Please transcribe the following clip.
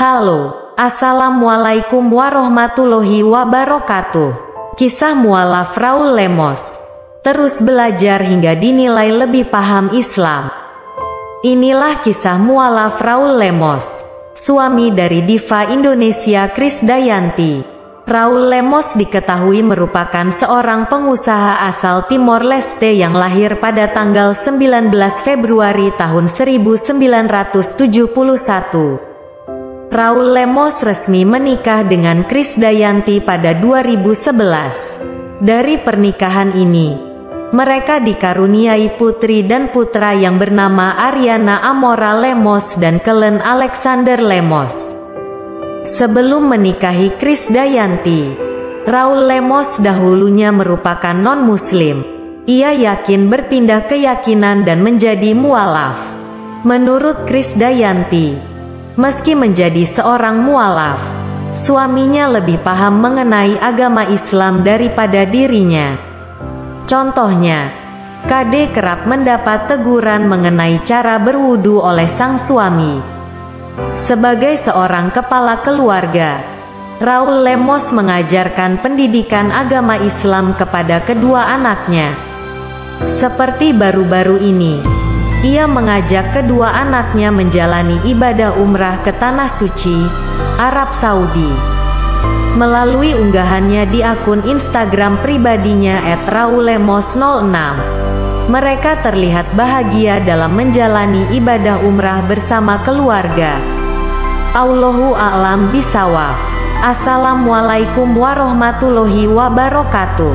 Halo, Assalamualaikum warahmatullahi wabarakatuh. Kisah mualaf Raul Lemos. Terus belajar hingga dinilai lebih paham Islam. Inilah kisah mualaf Raul Lemos, suami dari diva Indonesia Krisdayanti. Raul Lemos diketahui merupakan seorang pengusaha asal Timor Leste yang lahir pada tanggal 19 Februari tahun 1971. Raul Lemos resmi menikah dengan Krisdayanti pada 2011. Dari pernikahan ini, mereka dikaruniai putri dan putra yang bernama Ariana Amora Lemos dan Kellen Alexander Lemos. Sebelum menikahi Krisdayanti, Raul Lemos dahulunya merupakan non-muslim. Ia yakin berpindah keyakinan dan menjadi mualaf. Menurut Krisdayanti, meski menjadi seorang mualaf, suaminya lebih paham mengenai agama Islam daripada dirinya. Contohnya, KD kerap mendapat teguran mengenai cara berwudu oleh sang suami. Sebagai seorang kepala keluarga, Raul Lemos mengajarkan pendidikan agama Islam kepada kedua anaknya. Seperti baru-baru ini, ia mengajak kedua anaknya menjalani ibadah umrah ke Tanah Suci, Arab Saudi. Melalui unggahannya di akun Instagram pribadinya @raulemos06, mereka terlihat bahagia dalam menjalani ibadah umrah bersama keluarga. Allahu a'lam bisawaf. Assalamualaikum warahmatullahi wabarakatuh.